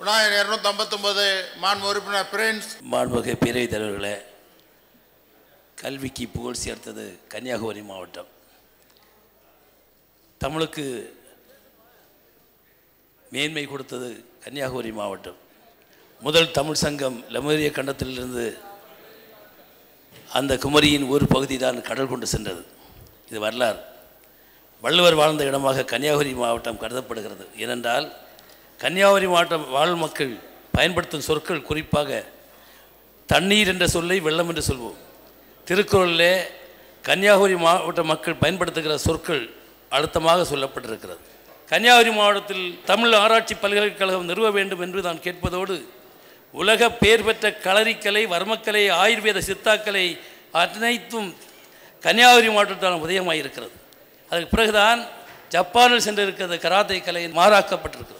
விநாயகர் இரநூத்தி ஐம்பத்தொன்பது மாண்பு உறுப்பினர் பிரின்ஸ். மாண்புமிகு பேரவைத் தலைவர்களே கல்விக்கு புகழ் சேர்த்தது கன்னியாகுமரி மாவட்டம். தமிழுக்கு மேன்மை கொடுத்தது கன்னியாகுமரி மாவட்டம். முதல் தமிழ் சங்கம் லெமூரிய கண்டத்திலிருந்து அந்த குமரியின் ஒரு பகுதி தான் கடல் கொண்டு சென்றது. இது வரலாறு. வள்ளுவர் வாழ்ந்த இடமாக கன்னியாகுமரி மாவட்டம் கருதப்படுகிறது. ஏனென்றால் கன்னியாகுமரி மாவட்டம் வாழ் மக்கள் பயன்படுத்தும் சொற்கள் குறிப்பாக தண்ணீர் என்ற சொல்லை வெள்ளம் என்று சொல்வோம். திருக்குறளிலே கன்னியாகுமரி மாவட்ட மக்கள் பயன்படுத்துகிற சொற்கள் அழுத்தமாக சொல்லப்பட்டிருக்கிறது. கன்னியாகுமரி மாவட்டத்தில் தமிழ் ஆராய்ச்சி பல்கலைக்கழகம் நிறுவ வேண்டும் என்று நான் கேட்பதோடு உலக பேர் பெற்ற களரிக்கலை வர்மக்கலை ஆயுர்வேத சித்தாக்கலை அனைத்தும் கன்னியாகுமரி மாவட்டத்தால் உதயமாக இருக்கிறது அதுக்கு பிறகுதான் ஜப்பானில் சென்றிருக்கிறது கராத்தே கலை மாறாக்கப்பட்டிருக்கிறது.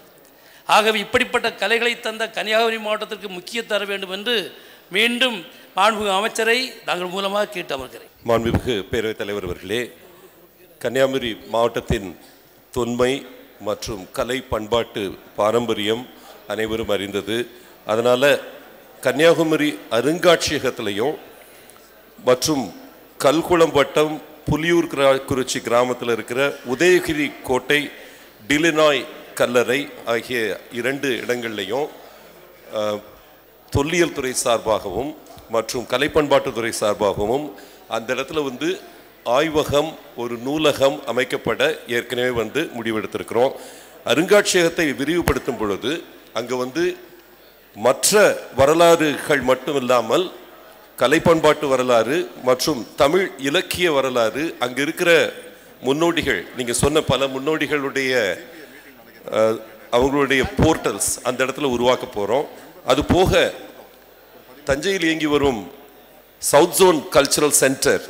ஆகவே இப்படிப்பட்ட கலைகளை தந்த கன்னியாகுமரி மாவட்டத்திற்கு முக்கிய தர வேண்டும் என்று மீண்டும் மாண்புமிகு அமைச்சரை நாங்கள் மூலமாக கேட்டு அமர்கிறேன். மாண்புமிகு பேரவைத் தலைவர் அவர்களே கன்னியாகுமரி மாவட்டத்தின் தொன்மை மற்றும் கலை பண்பாட்டு பாரம்பரியம் அனைவரும் அறிந்தது. அதனால் கன்னியாகுமரி அருங்காட்சியகத்திலையும் மற்றும் கல்குளம் வட்டம் புலியூர் குறிச்சி கிராமத்தில் இருக்கிற உதயகிரி கோட்டை டிலினாய் கல்லறை ஆகிய இரண்டு இடங்கள்லையும் தொல்லியல் துறை சார்பாகவும் மற்றும் கலைப்பண்பாட்டுத்துறை சார்பாகவும் அந்த இடத்துல வந்து ஆய்வகம் ஒரு நூலகம் அமைக்கப்பட ஏற்கனவே வந்து முடிவெடுத்திருக்கிறோம். அருங்காட்சியகத்தை விரிவுபடுத்தும் பொழுது அங்கே வந்து மற்ற வரலாறுகள் மட்டும் இல்லாமல் கலைப்பண்பாட்டு வரலாறு மற்றும் தமிழ் இலக்கிய வரலாறு அங்கே இருக்கிற முன்னோடிகள் நீங்கள் சொன்ன பல முன்னோடிகளுடைய அவங்களுடைய போர்ட்டல்ஸ் அந்த இடத்துல உருவாக்க போகிறோம் அது போக தஞ்சையில் இயங்கி வரும் சவுத் ஜோன் கல்ச்சுரல் சென்டர்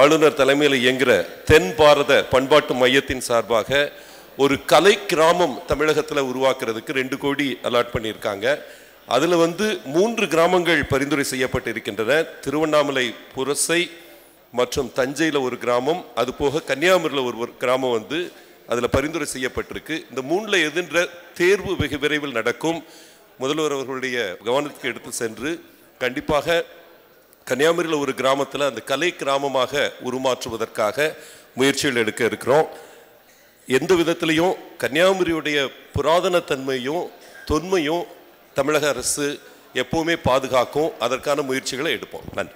ஆளுநர் தலைமையில் இயங்குகிற தென் பாரத பண்பாட்டு மையத்தின் சார்பாக ஒரு கலை கிராமம் தமிழகத்தில் உருவாக்குறதுக்கு ரெண்டு கோடி அலாட் பண்ணியிருக்காங்க. அதில் வந்து மூன்று கிராமங்கள் பரிந்துரை செய்யப்பட்டு இருக்கின்றன திருவண்ணாமலை புரசை மற்றும் தஞ்சையில் ஒரு கிராமம். அது போக கன்னியாகுமரியில் ஒரு ஒரு கிராமம் வந்து அதில் பரிந்துரை செய்யப்பட்டிருக்கு. இந்த மூணில் எதுன்ற தேர்வு வெகு விரைவில் நடக்கும். முதல்வர் அவர்களுடைய கவனத்துக்கு எடுத்து சென்று கண்டிப்பாக கன்னியாகுமரியில் ஒரு கிராமத்தில் அந்த கலை கிராமமாக உருமாற்றுவதற்காக முயற்சிகள் எடுக்க இருக்கிறோம். எந்த விதத்திலையும் கன்னியாகுமரியுடைய புராதன தன்மையும் தொன்மையும் தமிழக அரசு எப்போவுமே பாதுகாக்கும். அதற்கான முயற்சிகளை எடுப்போம். நன்றி.